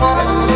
Oh,